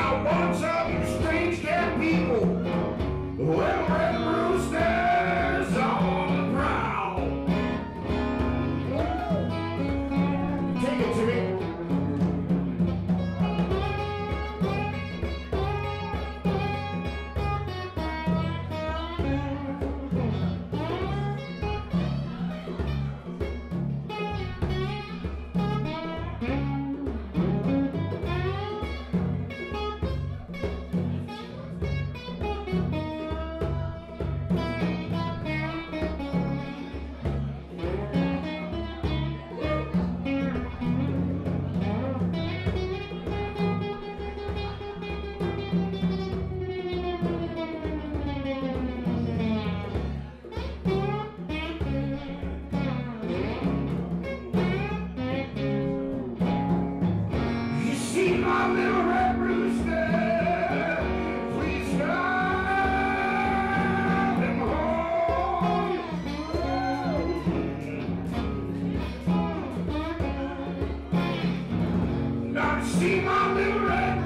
I want some strange dead people. Well, see my little red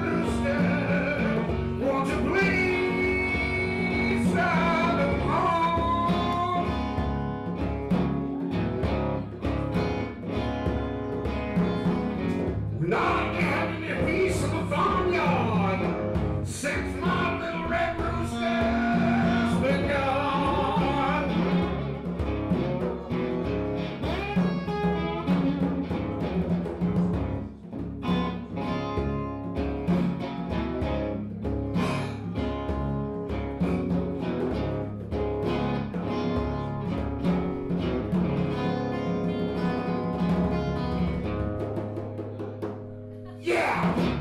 Yeah!